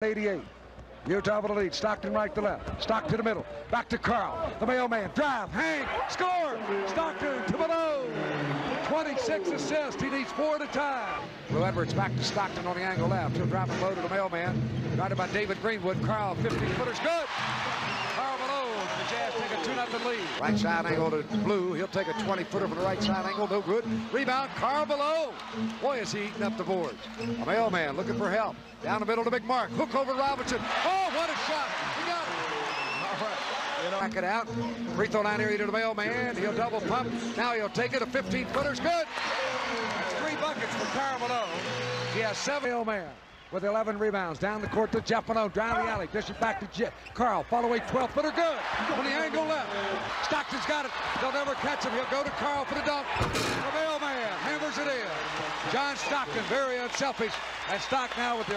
88. Utah with the lead. Stockton right to left. Stock to the middle. Back to Karl. The mailman. Drive. Hang. Score. Stockton to below. 26 assists. He needs four at a time. Blue Edwards back to Stockton on the angle left. He'll drive it low to the mailman. Guarded by David Greenwood. Karl, 15 footers. Good. Karl Malone. The Jazz take a 2 0 lead. Right side angle to Blue. He'll take a 20 footer from the right side angle. No good. Rebound. Karl Malone. Boy, is he eating up the boards. A mailman looking for help. Down the middle to McMark. Hook over Robinson. Oh, what a shot. He got it. All right. Back it out. Free throw line area to the mailman. He'll double pump. Now he'll take it. A 15 footer's good. That's three buckets for Karl Malone. He has seven. Mailman with 11 rebounds. Down the court to Jeff Malone. Down the alley. Dish it back to Jeff. Karl. Follow away 12 footer. Good. On the angle left. Stockton's got it. They'll never catch him. He'll go to Karl for the dunk. The mailman hammers it in. John Stockton, very unselfish. And Stock now with the